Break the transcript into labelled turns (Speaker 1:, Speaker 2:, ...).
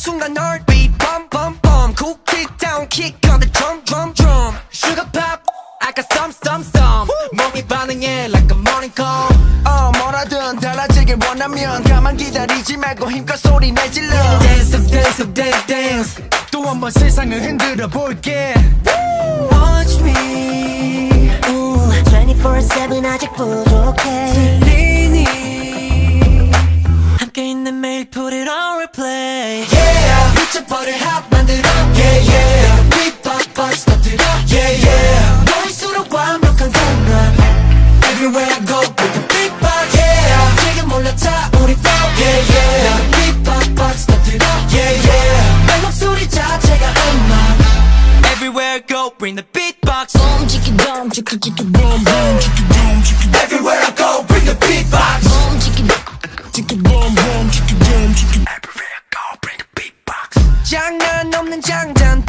Speaker 1: 순간 널 beat bum bum bum cool kick down kick on the drum drum drum sugar pop I got some some some 몸이 반응해 like a morning call
Speaker 2: 어 뭐라든 달라지길 원하면 가만 기다리지 말고 힘껏 소리 내질러
Speaker 1: dance up dance up dance dance
Speaker 2: 또 한 번 세상을 흔들어 볼게
Speaker 1: watch me
Speaker 3: 24-7 아직 부족해
Speaker 1: put it on replay
Speaker 2: Yeah
Speaker 1: 미쳐버릴 핫 만들어 yeah yeah 빅박박스 터뜨려 yeah yeah 너일수록 완벽한 공간 Everywhere I go with the big box yeah 지금 올라타 우리 flow yeah yeah 빅박박스 터뜨려 yeah yeah 내 목소리 자체가 음악 Everywhere I go bring the beatbox
Speaker 3: 봄 치키 봄 치키 치키 봄 봄 치키 봄 치키
Speaker 1: Everywhere 장난 없는 장단